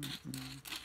Mm -mm.